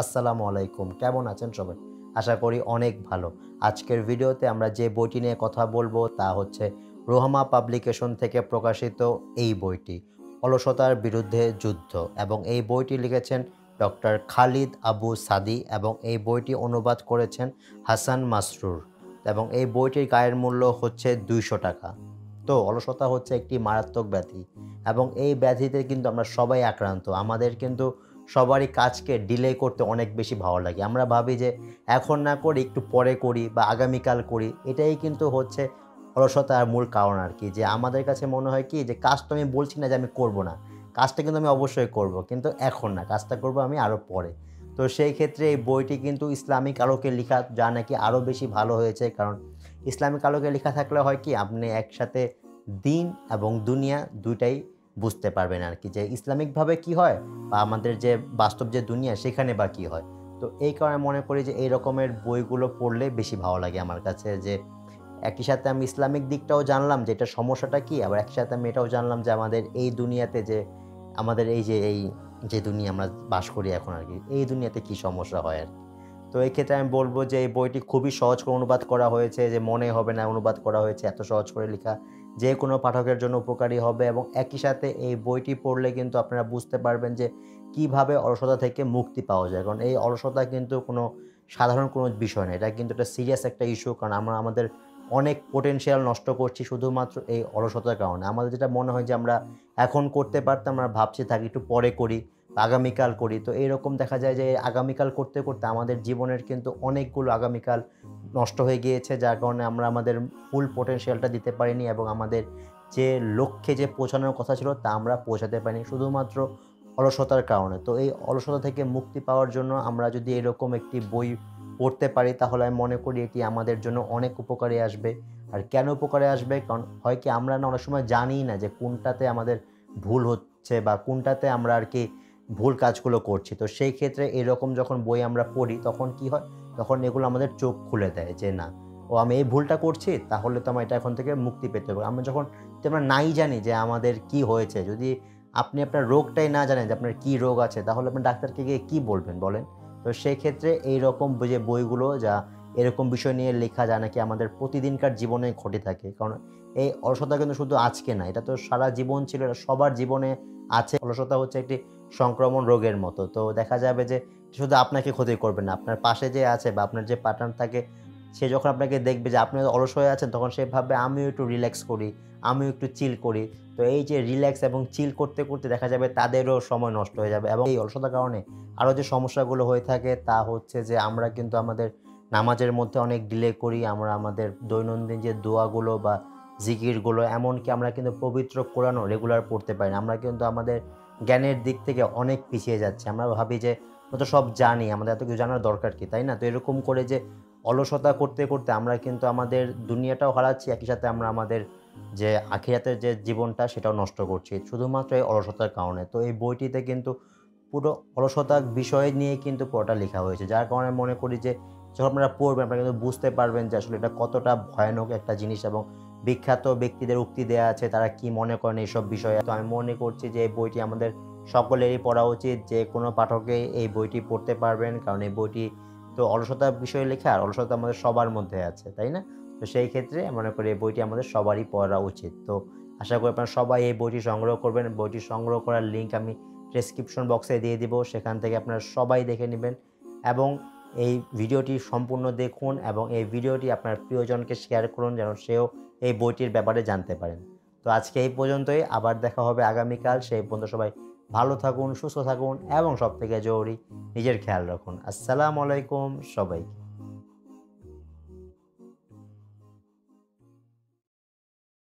আসসালামু আলাইকুম। কেমন আছেন সবাই? আশা করি অনেক ভালো। আজকের ভিডিওতে আমরা যে বইটি নিয়ে কথা বলব তা হচ্ছে রোহামা পাবলিকেশন থেকে প্রকাশিত এই বইটি, অলসতার বিরুদ্ধে যুদ্ধ এবং এই বইটি লিখেছেন ডক্টর খালিদ আবু সাদি এবং এই বইটি অনুবাদ করেছেন হাসান মাসরুর এবং এই বইটির গায়ের মূল্য হচ্ছে দুইশো টাকা। তো অলসতা হচ্ছে একটি মারাত্মক ব্যাধি এবং এই ব্যাধিতে কিন্তু আমরা সবাই আক্রান্ত। আমাদের কিন্তু সবারই কাজকে ডিলে করতে অনেক বেশি ভালো লাগে। আমরা ভাবি যে এখন না করি একটু পরে করি বা আগামীকাল করি। এটাই কিন্তু হচ্ছে অলসতার মূল কারণ আর কি। যে আমাদের কাছে মনে হয় কি যে কাজ তো আমি বলছি না যে আমি করব না। কাজটা কিন্তু আমি অবশ্যই করব, কিন্তু এখন না। কাজটা করব আমি আরও পরে। তো সেই ক্ষেত্রে এই বইটি কিন্তু ইসলামিক আলোকে লেখা, যা নাকি আরও বেশি ভালো হয়েছে। কারণ ইসলামিক আলোকে লেখা থাকলে হয় কি, আপনি একসাথে দিন এবং দুনিয়া দুইটাই বুঝতে পারবেন আর কি যে ইসলামিকভাবে কি হয় বা আমাদের যে বাস্তব যে দুনিয়া সেখানে বা কী হয়। তো এই কারণে মনে করি যে এই রকমের বইগুলো পড়লে বেশি ভালো লাগে আমার কাছে যে একই সাথে আমি ইসলামিক দিকটাও জানলাম যে এটা সমস্যাটা কী, আবার একই সাথে আমি এটাও জানলাম যে আমাদের এই দুনিয়াতে যে আমাদের এই যে এই যে দুনিয়া আমরা বাস করি এখন আর কি, এই দুনিয়াতে কী সমস্যা হয় আর কি। তো এই ক্ষেত্রে আমি বলব যে এই বইটি খুবই সহজ করে অনুবাদ করা হয়েছে, যে মনে হবে না অনুবাদ করা হয়েছে, এত সহজ করে লেখা। যে কোনো পাঠকের জন্য উপকারী হবে এবং একই সাথে এই বইটি পড়লে কিন্তু আপনারা বুঝতে পারবেন যে কীভাবে অলসতা থেকে মুক্তি পাওয়া যায়। কারণ এই অলসতা কিন্তু কোনো সাধারণ কোনো বিষয় না, এটা কিন্তু একটা সিরিয়াস একটা ইস্যু কারণ আমরা, আমাদের অনেক পোটেনশিয়াল নষ্ট করছি শুধুমাত্র এই অলসতার কারণে। আমাদের যেটা মনে হয় যে আমরা এখন করতে পারতাম, আমরা ভাবছি থাকি, একটু পরে করি। আগামীকাল করি। তো এইরকম দেখা যায় যে আগামীকাল করতে করতে আমাদের জীবনের কিন্তু অনেকগুলো আগামীকাল নষ্ট হয়ে গিয়েছে, যার কারণে আমরা আমাদের ফুল পোটেনশিয়ালটা দিতে পারিনি এবং আমাদের যে লক্ষ্যে যে পৌঁছানোর কথা ছিল তা আমরা পৌঁছাতে পারিনি, শুধুমাত্র অলসতার কারণে। তো এই অলসতা থেকে মুক্তি পাওয়ার জন্য আমরা যদি এরকম একটি বই পড়তে পারি, তাহলে আমি মনে করি এটি আমাদের জন্য অনেক উপকারে আসবে। আর কেন উপকারে আসবে? কারণ হয় কি, আমরা না অনেক সময় জানি না যে কোনটাতে আমাদের ভুল হচ্ছে বা কোনটাতে আমরা আর কি ভুল কাজগুলো করছি। তো সেই ক্ষেত্রে এরকম যখন বই আমরা পড়ি, তখন কি হয়? তখন এগুলো আমাদের চোখ খুলে দেয় যে, না, ও আমি এই ভুলটা করছি, তাহলে তো আমার এটা এখন থেকে মুক্তি পেতে হবে। আমরা যখন আমরা নাই জানি যে, আমাদের কি হয়েছে? যদি আপনি আপনার রোগটাই না জানেন যে, আপনার কী রোগ আছে? তাহলে আপনি ডাক্তারকে গিয়ে কী বলবেন বলেন? তো সেই ক্ষেত্রে এই রকম যে বইগুলো যা এরকম বিষয় নিয়ে লেখা যায় নাকি আমাদের প্রতিদিনকার জীবনে ঘটে থাকে, কারণ এই অলসতা কিন্তু শুধু আজকে না, এটা তো সারা জীবন ছিল, এটা সবার জীবনে আছে। অলসতা হচ্ছে একটি সংক্রমণ রোগের মতো। তো দেখা যাবে যে শুধু আপনাকে ক্ষতি করবে না, আপনার পাশে যে আছে বা আপনার যে পার্টনার থাকে, সে যখন আপনাকে দেখবে যে আপনি অলস হয়ে আছেন, তখন সে ভাববে, আমিও একটু রিল্যাক্স করি, আমিও একটু চিল করি। তো এই যে রিল্যাক্স এবং চিল করতে করতে দেখা যাবে তাদেরও সময় নষ্ট হয়ে যাবে এবং এই অলসতার কারণে আরও যে সমস্যাগুলো হয়ে থাকে, তা হচ্ছে যে আমরা কিন্তু আমাদের নামাজের মধ্যে অনেক ডিলে করি। আমরা আমাদের দৈনন্দিন যে দোয়াগুলো বা জিকিরগুলো, এমনকি আমরা কিন্তু পবিত্র কোরআনও রেগুলার পড়তে পারি না। আমরা কিন্তু আমাদের জ্ঞানের দিক থেকে অনেক পিছিয়ে যাচ্ছে। আমরা ভাবি যে, আমরা তো সব জানি, আমাদের এত কিছু জানার দরকার কি, তাই না? তো এরকম করে যে, অলসতা করতে করতে আমরা কিন্তু আমাদের দুনিয়াটাও হারাচ্ছি, একই সাথে আমরা আমাদের যে, আখিরাতের যে জীবনটা, সেটাও নষ্ট করছি। শুধুমাত্র এই অলসতার কারণে। তো এই বইটিতে কিন্তু পুরো অলসতার বিষয় নিয়ে কিন্তু পুরোটা লেখা হয়েছে। যার কারণে মনে করি যে, যখন আপনারা পড়বেন, আপনারা কিন্তু বুঝতে পারবেন যে, আসলে এটা কতটা ভয়ানক একটা জিনিস এবং বিখ্যাত ব্যক্তিদের উক্তি দেওয়া আছে, তারা কি মনে করেন এইসব বিষয়ে? তো আমি মনে করছি যে এই বইটি আমাদের সকলেরই পড়া উচিত, যে কোনো পাঠকে এই বইটি পড়তে পারবেন, কারণ এই বইটি তো অলসতা বিষয়ে লেখা, আর অলসতা আমাদের সবার মধ্যে আছে, তাই না? তো সেই ক্ষেত্রে মনে করি এই বইটি আমাদের সবারই পড়া উচিত। তো আশা করি আপনারা সবাই এই বইটি সংগ্রহ করবেন। বইটি সংগ্রহ করার লিঙ্ক আমি ডেসক্রিপশন বক্সে দিয়ে দিব, সেখান থেকে আপনারা সবাই দেখে নেবেন। এবং এই ভিডিওটি সম্পূর্ণ দেখুন এবং এই ভিডিওটি আপনার প্রিয়জনকে শেয়ার করুন, যেন সেও এই বইটির ব্যাপারে জানতে পারেন। তো আজকে এই পর্যন্তই। আবার দেখা হবে আগামীকাল। সেই পর্যন্ত সবাই ভালো থাকুন, সুস্থ থাকুন এবং সবথেকে জরুরি নিজের খেয়াল রাখুন। আসসালামু আলাইকুম সবাইকে।